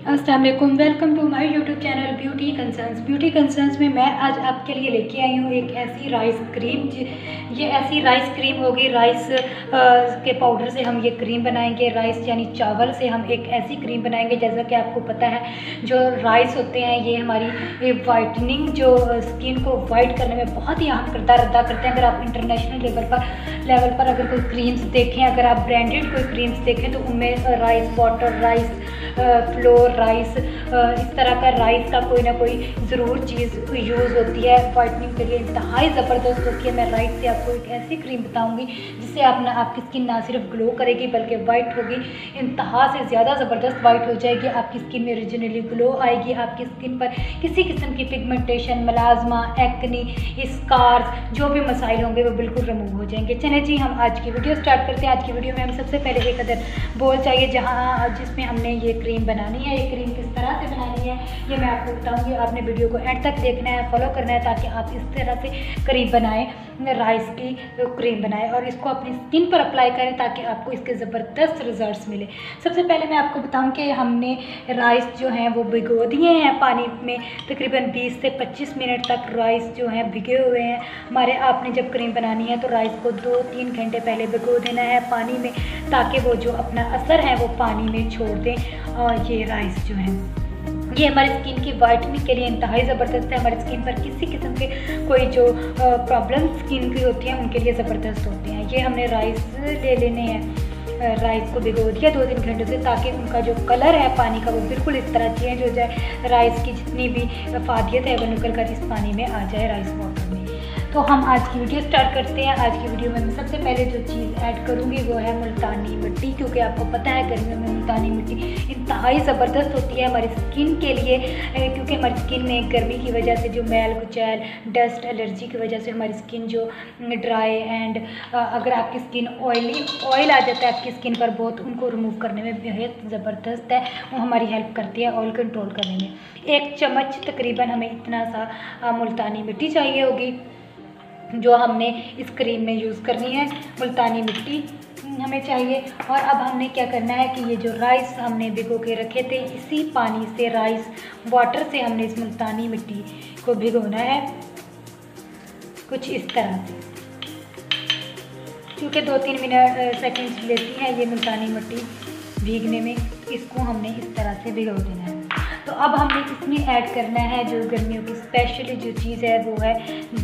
अस्सलाम वालेकुम to my YouTube channel beauty concerns beauty concerns में मैं आज आपके लिए लेके आई हूँ एक ऐसी राइस क्रीम ये ऐसी राइस क्रीम होगी। राइस के पाउडर से हम ये क्रीम बनाएँगे। राइस यानी चावल से हम एक ऐसी क्रीम बनाएँगे, जैसा कि आपको पता है, जो राइस होते हैं, ये हमारी वाइटनिंग जो स्किन को वाइट करने में बहुत ही अहम किरदार अदा करते हैं। अगर आप इंटरनेशनल लेवल पर लेवल पर अगर कोई क्रीम्स देखें, अगर आप ब्रांडेड कोई क्रीम्स देखें तो उनमें rice water rice flour rice इस तरह का राइस का कोई ना कोई ज़रूर चीज़ यूज़ होती है वाइटनिंग के लिए। इंतहाई ज़बरदस्त होती है। मैं राइस से आपको एक ऐसी क्रीम बताऊँगी जिससे आप ना, आपकी स्किन ना सिर्फ़ ग्लो करेगी, बल्कि वाइट होगी। इंतहा से ज़्यादा ज़बरदस्त वाइट हो जाएगी। आपकी स्किन में ओरिजिनली ग्लो आएगी। आपकी स्किन पर किसी किस्म की पिगमेंटेशन मलाजमा एक्नी स्कार्स जो भी मसाइल होंगे वो बिल्कुल रिमूव हो जाएँगे। चले जी, हम आज की वीडियो स्टार्ट करते हैं। आज की वीडियो में हम सबसे पहले एक अदर बोल चाहिए, जहाँ, जिसमें हमने ये क्रीम बनानी है। ये क्रीम किस तरह से बनानी है, ये मैं आपको बताऊँगी आपने वीडियो को एंड तक देखना है फॉलो करना है ताकि आप इस तरह से क्रीम बनाएँ राइस की क्रीम बनाएँ और इसको अपनी स्किन पर अप्लाई करें ताकि आपको इसके ज़बरदस्त रिजल्ट्स मिले। सबसे पहले मैं आपको बताऊँ कि हमने राइस जो हैं, वो भिगो दिए हैं पानी में, तकरीबन 20 से 25 मिनट तक राइस जो हैं भिगे हुए हैं। हमारे, आपने जब क्रीम बनानी है तो राइस को दो तीन घंटे पहले भिगो देना है पानी में, ताकि वो जो अपना असर है, वो पानी में छोड़ दें, और ये राइस जो है। ये हमारी स्किन की वाइटनिंग के लिए इंतहाई ज़बरदस्त है। हमारी स्किन पर किसी किस्म के कोई जो प्रॉब्लम स्किन की होती है, उनके लिए ज़बरदस्त होते हैं। ये हमने राइस ले लेने हैं। राइस को भिगो दिया दो तीन घंटे से ताकि उनका जो कलर है पानी का वो बिल्कुल इस तरह चेंज हो जाए। राइस की जितनी भी फादियत है, वो निकल कर इस पानी में आ जाए राइस वाटर तो हम आज की वीडियो स्टार्ट करते हैं। आज की वीडियो में मैं सबसे पहले जो चीज़ ऐड करूँगी, वो है मुल्तानी मिट्टी, क्योंकि आपको पता है गर्मियों में मुल्तानी मिट्टी इंतहाई ज़बरदस्त होती है हमारी स्किन के लिए क्योंकि हमारी स्किन में गर्मी की वजह से जो मैल कुचैल डस्ट एलर्जी की वजह से हमारी स्किन जो ड्राई एंड अगर आपकी स्किन ऑयली ऑयल आ जाता है, आपकी स्किन पर बहुत उनको रिमूव करने में बेहद ज़बरदस्त है। वो हमारी हेल्प करती है ऑयल कंट्रोल करने में। एक चम्मच तकरीबन हमें इतना सा मुल्तानी मिट्टी चाहिए होगी। जो हमने इस क्रीम में यूज़ करनी है, मुल्तानी मिट्टी हमें चाहिए। और अब हमने क्या करना है कि ये जो राइस हमने भिगो के रखे थे, इसी पानी से राइस वाटर से हमने इस मुल्तानी मिट्टी को भिगोना है। कुछ इस तरह से। क्योंकि दो तीन मिनट सेकंड्स लेती है ये मुल्तानी मिट्टी भीगने में, इसको हमने इस तरह से भिगो देना है। तो अब हमने इसमें ऐड करना है जो गर्मियों की स्पेशली जो चीज़ है, वो है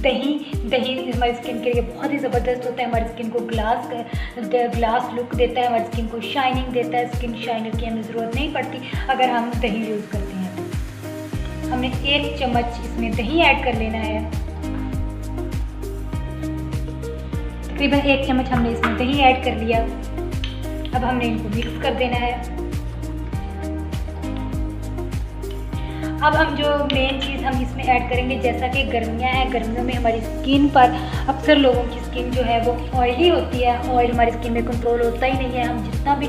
दही। दही हमारी स्किन के लिए बहुत ही ज़बरदस्त होता है। हमारी स्किन को ग्लास ग्लास लुक देता है। हमारी स्किन को शाइनिंग देता है। स्किन शाइनर की हमें ज़रूरत नहीं पड़ती अगर हम दही यूज़ करते हैं। हमने एक चम्मच इसमें दही ऐड कर लेना है। तकरीबन एक चम्मच हमने इसमें दही ऐड कर लिया। अब हमने इनको मिक्स कर देना है। अब हम जो मेन चीज़ हम इसमें ऐड करेंगे, जैसा कि गर्मियाँ हैं, गर्मियों में हमारी स्किन पर अक्सर लोगों की स्किन जो है वो ऑयली होती है ऑयल हमारी स्किन में कंट्रोल होता ही नहीं है। हम जितना भी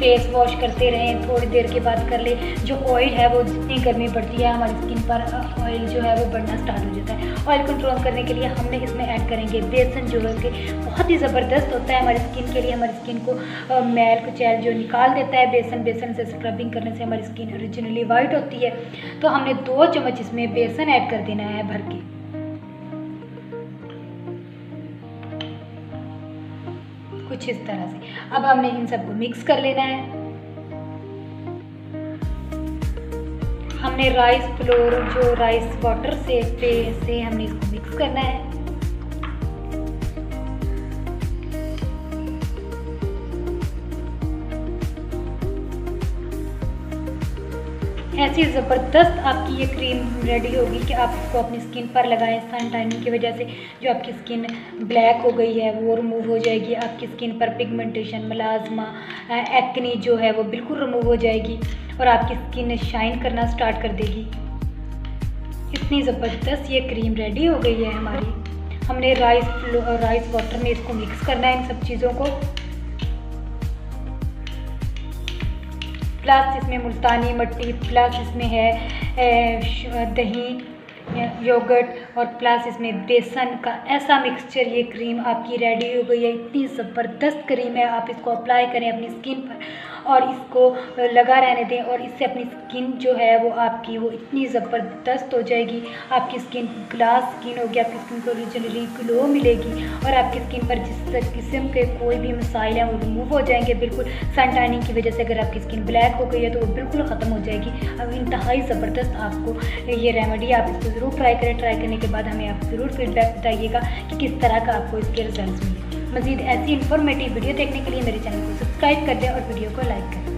फेस वॉश करते रहें, थोड़ी देर के बाद कर ले, जो ऑयल है वो जितनी गर्मी बढ़ती है, हमारी स्किन पर ऑयल जो है वो बढ़ना स्टार्ट हो जाता है। ऑयल कंट्रोल करने के लिए हमने इसमें ऐड करेंगे बेसन जो है कि बहुत ही ज़बरदस्त होता है हमारी स्किन के लिए। हमारी स्किन को मैल कुचैल जो निकाल देता है बेसन बेसन से स्क्रबिंग करने से हमारी स्किन ओरिजिनली वाइट होती है। तो हमने दो चम्मच इसमें बेसन ऐड कर देना है भर के। कुछ इस तरह से। अब हमने इन सबको मिक्स कर लेना है। हमने राइस फ्लोर जो राइस वाटर से पे से हमने इसको मिक्स करना है। ऐसी ज़बरदस्त आपकी ये क्रीम रेडी होगी कि आप इसको अपनी स्किन पर लगाएँ। सन टाइमिंग की वजह से जो आपकी स्किन ब्लैक हो गई है, वो रिमूव हो जाएगी। आपकी स्किन पर पिगमेंटेशन मलाजमा एक्नी जो है, वो बिल्कुल रिमूव हो जाएगी और आपकी स्किन शाइन करना स्टार्ट कर देगी। इतनी ज़बरदस्त ये क्रीम रेडी हो गई है हमारी। हमने राइस राइस वाटर में इसको मिक्स करना है इन सब चीज़ों को। प्लस इसमें मुल्तानी मट्टी प्लस इसमें है दही योगर्ट और प्लस इसमें बेसन का ऐसा मिक्सचर ये क्रीम आपकी रेडी हो गई है। इतनी ज़बरदस्त क्रीम है। आप इसको अप्लाई करें अपनी स्किन पर और इसको लगा रहने दें और इससे अपनी स्किन जो है वो आपकी वो इतनी ज़बरदस्त हो जाएगी। आपकी स्किन ग्लास स्किन होगी आपकी स्किन को ओरिजिनली ग्लो मिलेगी और आपकी स्किन पर जिस किस्म के कोई भी मसाइल हैं वो रिमूव हो जाएँगे। बिल्कुल सन टाइनिंग की वजह से अगर आपकी स्किन ब्लैक हो गई है तो वो बिल्कुल ख़त्म हो जाएगी। अब इंतहाई ज़बरदस्त आपको ये रेमेडी आप इसको ज़रूर ट्राई करें ट्राई करने के बाद हमें आप ज़रूर फीडबैक बताइएगा कि किस तरह का आपको इसके रिज़ल्ट मिले। मजीद ऐसी इन्फॉर्मेटिव वीडियो देखने के लिए मेरे चैनल को सब्सक्राइब कर दें और वीडियो को लाइक करें।